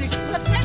Good